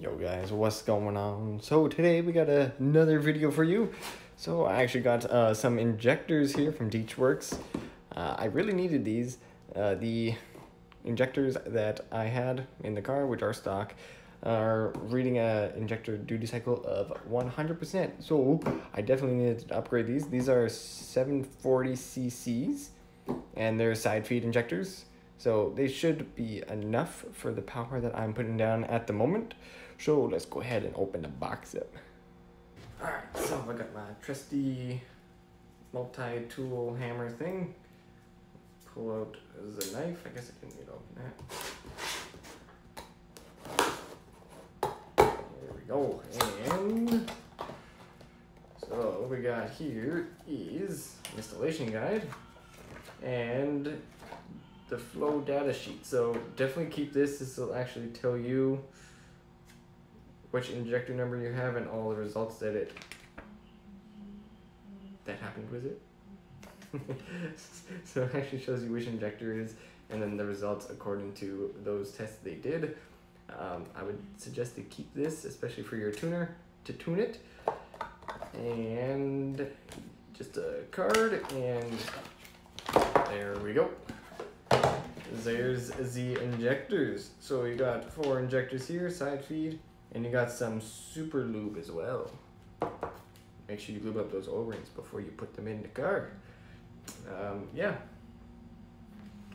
Yo guys, what's going on? So today we got a, another video for you. So I actually got uh, some injectors here from DeatschWerks. Uh, I really needed these. Uh, the injectors that I had in the car, which are stock, are reading a injector duty cycle of 100%. So I definitely needed to upgrade these. These are 740 cc's and they're side feed injectors. So they should be enough for the power that I'm putting down at the moment. So let's go ahead and open the box up. Alright, so I got my trusty multi-tool hammer thing. Pull out the knife. I guess I can need to open that. There we go. And so what we got here is installation guide and the flow data sheet. So definitely keep this. This will actually tell you which injector number you have and all the results that it that happened with it. so it actually shows you which injector is and then the results according to those tests they did. Um, I would suggest to keep this, especially for your tuner, to tune it. And just a card and there we go. There's the injectors. So you got four injectors here, side feed, and you got some super lube as well. Make sure you lube up those O-rings before you put them in the car. Um, yeah.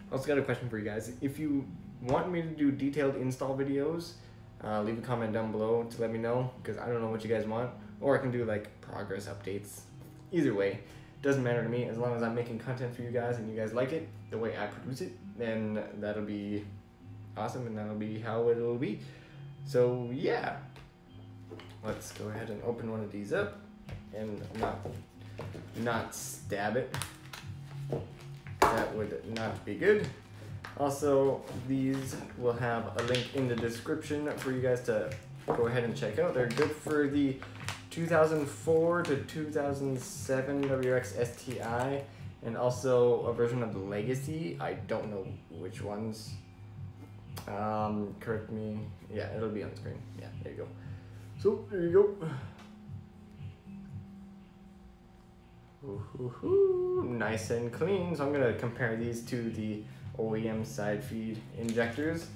Also got a question for you guys. If you want me to do detailed install videos, uh, leave a comment down below to let me know because I don't know what you guys want. Or I can do like progress updates. Either way, doesn't matter to me as long as I'm making content for you guys and you guys like it the way I produce it, then that'll be awesome and that'll be how it'll be. So yeah, let's go ahead and open one of these up and not not stab it. That would not be good. Also, these will have a link in the description for you guys to go ahead and check out. They're good for the 2004 to 2007 WRX STI and also a version of the Legacy. I don't know which ones. Um, correct me. Yeah, it'll be on screen. Yeah, there you go. So, there you go. Ooh, nice and clean. So I'm gonna compare these to the OEM side feed injectors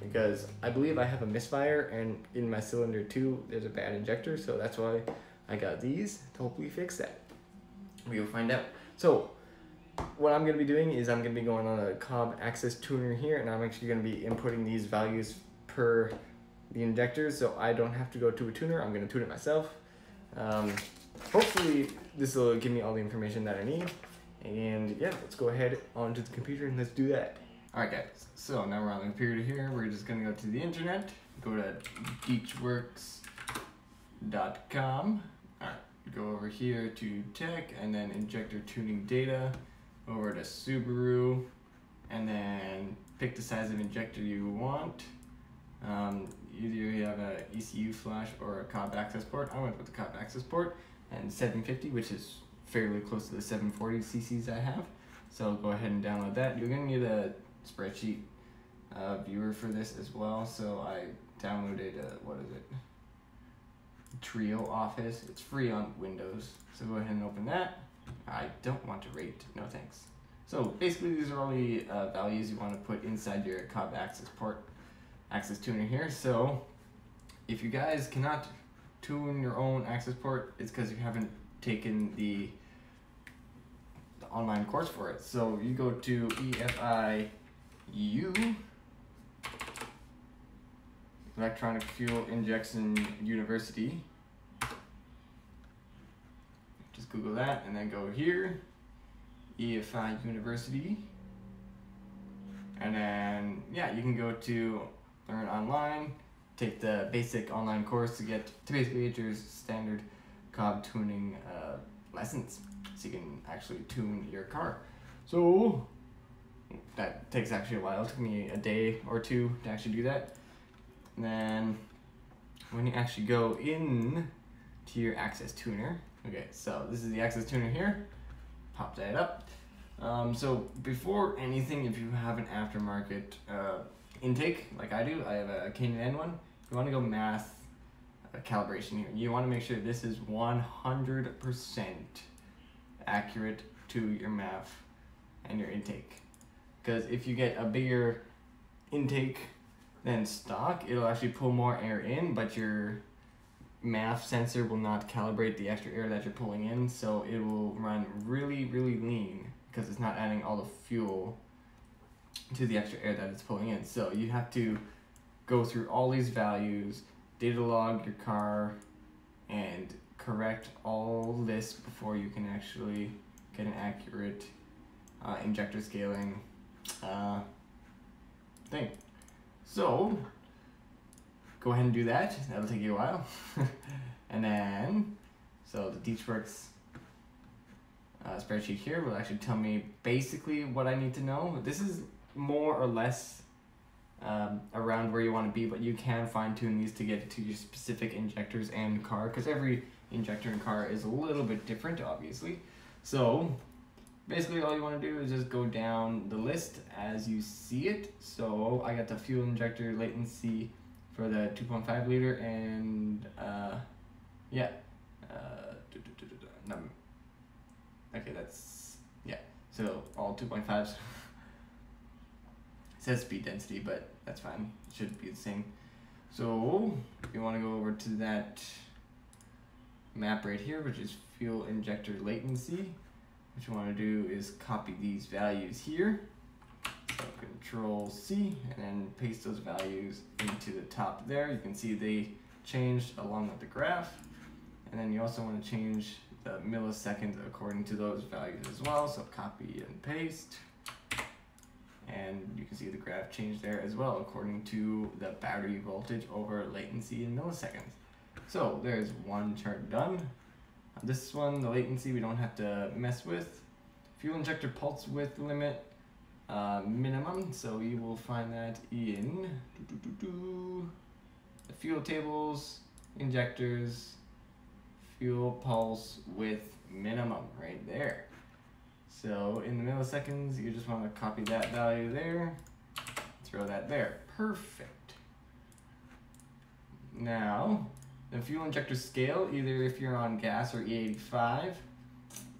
because I believe I have a misfire and in my cylinder too there's a bad injector so that's why I got these to hopefully fix that. We will find out. So what I'm going to be doing is I'm going to be going on a Cobb Access tuner here and I'm actually going to be inputting these values per the injectors so I don't have to go to a tuner. I'm going to tune it myself. Um, hopefully this will give me all the information that I need. And yeah, let's go ahead onto the computer and let's do that. Alright guys, so now we're on the computer here. We're just gonna go to the internet, go to deatschwerks.com. Alright, go over here to tech and then injector tuning data, over to Subaru, and then pick the size of injector you want. Um, either you have a ECU flash or a Cobb access port. I went with the Cobb access port and 750, which is fairly close to the 740 cc's I have. So go ahead and download that. You're gonna need a spreadsheet uh, viewer for this as well. So I downloaded, uh, what is it? Trio Office. It's free on Windows. So go ahead and open that. I don't want to rate, no thanks. So basically these are all the uh, values you want to put inside your Cobb Access port, Access Tuner here. So if you guys cannot tune your own access port, it's because you haven't taken the, the online course for it. So you go to EFI U, Electronic Fuel Injection University. Google that and then go here, EFI University. And then, yeah, you can go to Learn Online, take the basic online course to get to get your standard Cobb tuning uh, lessons so you can actually tune your car. So that takes actually a while. It took me a day or two to actually do that. And then when you actually go in to your access tuner, okay, so this is the access tuner here. Pop that up. Um, so before anything, if you have an aftermarket uh, intake like I do, I have a K&N one. you want to go MAF uh, calibration here. You want to make sure this is 100% accurate to your MAF and your intake. Because if you get a bigger intake than stock, it'll actually pull more air in, but your MAF sensor will not calibrate the extra air that you're pulling in, so it will run really, really lean because it's not adding all the fuel to the extra air that it's pulling in. So you have to go through all these values, data log your car, and correct all this before you can actually get an accurate uh, injector scaling uh, thing. So go ahead and do that. That'll take you a while. and then, so the DeatschWerks uh, spreadsheet here will actually tell me basically what I need to know. This is more or less um, around where you want to be, but you can fine tune these to get to your specific injectors and car because every injector and car is a little bit different, obviously. So basically all you want to do is just go down the list as you see it. So I got the fuel injector latency for the 2.5 liter and uh, yeah, uh, okay that's yeah. So all 2.5s says speed density, but that's fine. It should be the same. So you want to go over to that map right here, which is fuel injector latency, what you want to do is copy these values here. Control C and then paste those values into the top there. You can see they changed along with the graph. And then you also want to change the milliseconds according to those values as well. So copy and paste and you can see the graph change there as well according to the battery voltage over latency in milliseconds. So there's one chart done. This one, the latency we don't have to mess with. Fuel injector pulse width limit uh, minimum, so we will find that in doo -doo -doo the fuel tables, injectors, fuel pulse width minimum right there. So in the milliseconds, you just want to copy that value there, throw that there. Perfect. Now, the fuel injector scale, either if you're on gas or E85,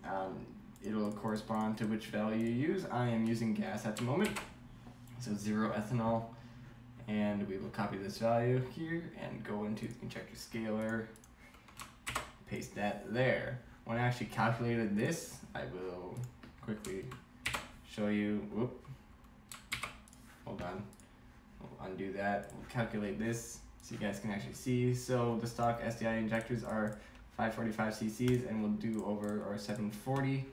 um, it'll correspond to which value you use. I am using gas at the moment, so zero ethanol. And we will copy this value here and go into the injector scaler, paste that there. When I actually calculated this, I will quickly show you, whoop, hold on, we'll undo that, we'll calculate this so you guys can actually see. So the stock STI injectors are 545 cc's and we'll do over our 740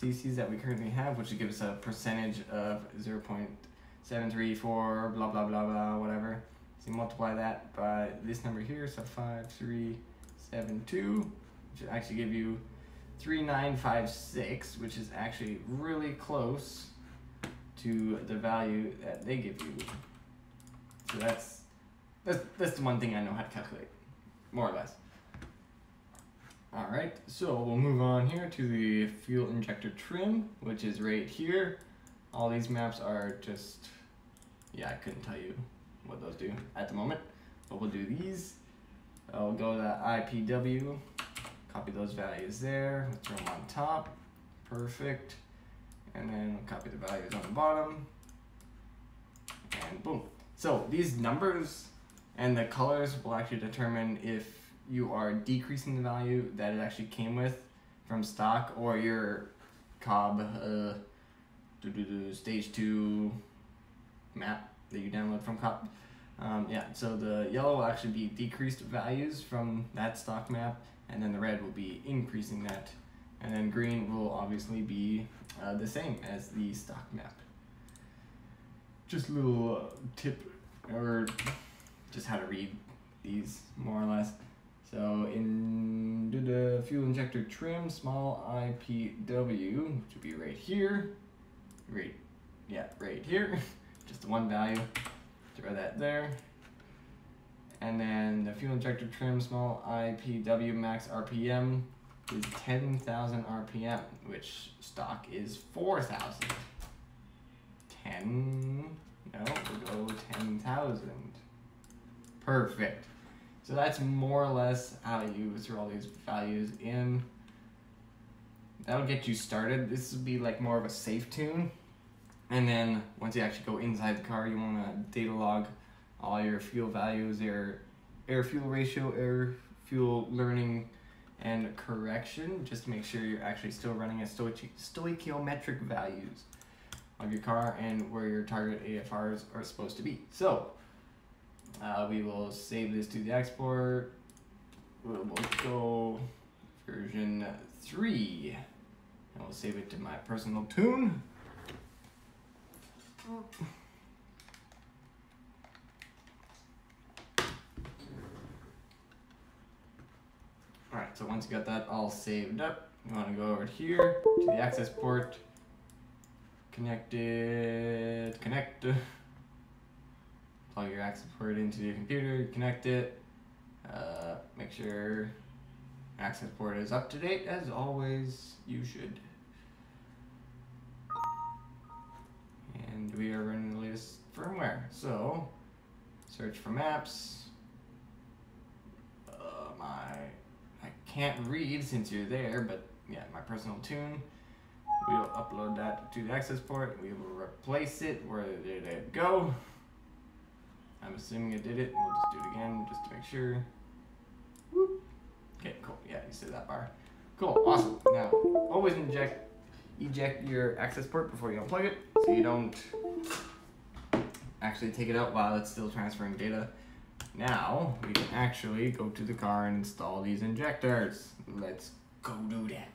cc's that we currently have, which gives us a percentage of 0 0.734, blah, blah, blah, blah, whatever. So you multiply that by this number here, so 5372, which actually give you 3956, which is actually really close to the value that they give you. So that's, that's, that's the one thing I know how to calculate, more or less. Alright, so we'll move on here to the fuel injector trim, which is right here. All these maps are just, yeah, I couldn't tell you what those do at the moment, but we'll do these. I'll go to IPW, Copy those values there, let's throw them on top, perfect. And then copy the values on the bottom, and boom. So these numbers and the colors will actually determine if you are decreasing the value that it actually came with from stock or your Cobb uh, stage 2 map that you download from Cobb. Um, yeah, so the yellow will actually be decreased values from that stock map and then the red will be increasing that. And then green will obviously be uh, the same as the stock map. Just a little uh, tip, or just how to read these more or less. So in the fuel injector trim, small IPW, which would be right here, right, yeah, right here, just the one value, throw that there. And then the fuel injector trim small IPW max RPM is 10,000 RPM, which stock is 4,000. 10, no, we'll go 10,000. Perfect. So that's more or less how you throw all these values in. That'll get you started. This would be like more of a safe tune. And then once you actually go inside the car, you want to data log all your fuel values, your air fuel ratio, air fuel learning, and correction, just to make sure you're actually still running a stoichi- stoichiometric values of your car and where your target AFRs are supposed to be. So uh, we will save this to the export. We'll go version 3. And we'll save it to my personal tune. Alright, so once you got that all saved up, you want to go over here to the access port, connect it, connect, plug your access port into your computer, connect it, uh, make sure access port is up to date as always you should. And we are running the latest firmware, so search for maps, uh, my I can't read since you're there, but yeah, my personal tune. We will upload that to the access port. We will replace it. Where did it go? I'm assuming it did it. We'll just do it again just to make sure. Whoop. Okay, cool. Yeah, you see that bar. Cool, awesome. Now, always inject, eject your access port before you unplug it, so you don't actually take it out while it's still transferring data. Now, we can actually go to the car and install these injectors. Let's go do that.